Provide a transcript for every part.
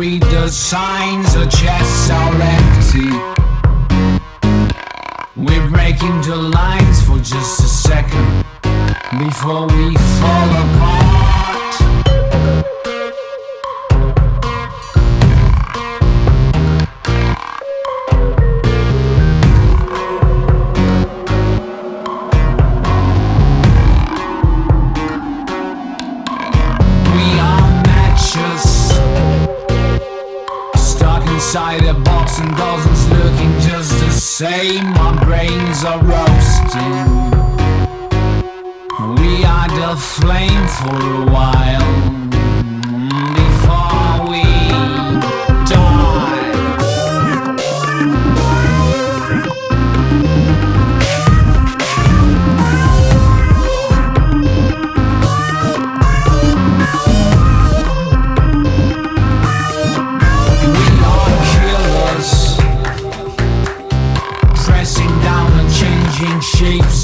read the signs The chests are empty. We're breaking the lines for just a second Before we fall apart inside a box and dozens looking just the same. Our brains are roasting. We the flame for a while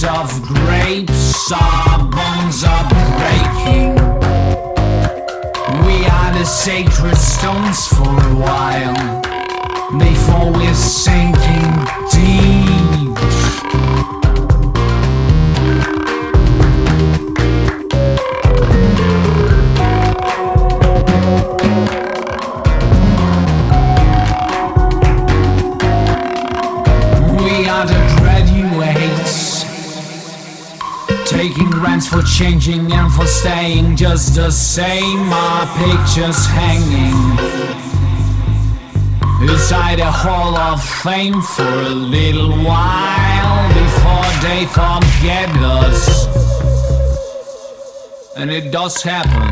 of grapes. Our bones are breaking. We are the sacred stones for a while before we're sinking deep. For changing and for staying just the same Our pictures hanging Inside a hall of fame for a little while Before they forget us. And it does happen